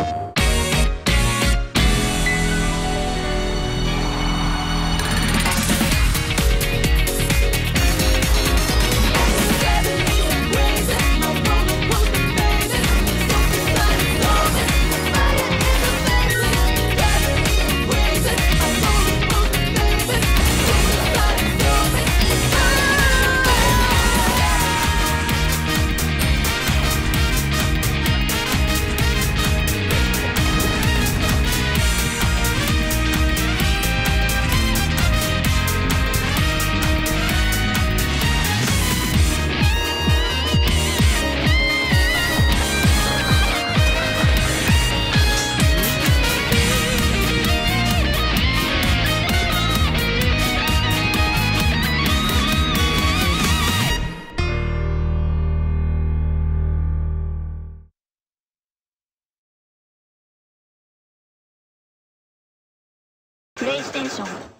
Wow. プレイステーション。